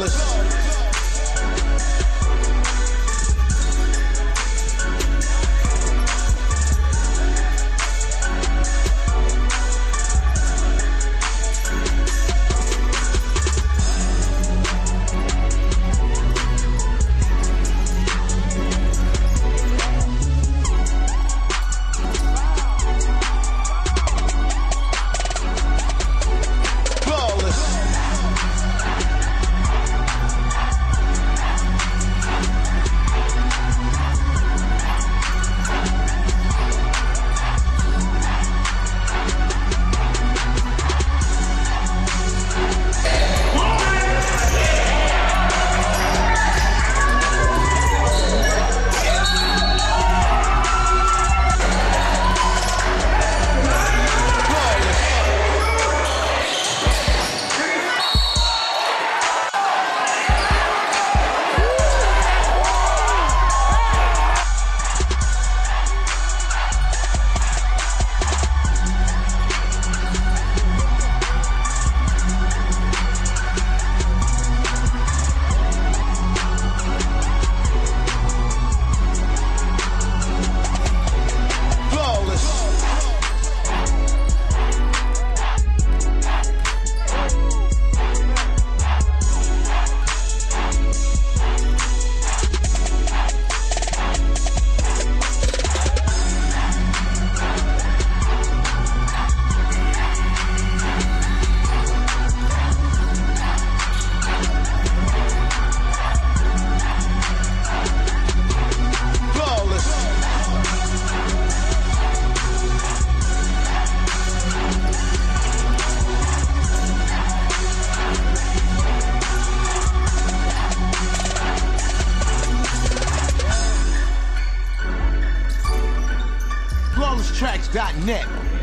Flawless. FlawlessTracks.net.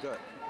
Duck.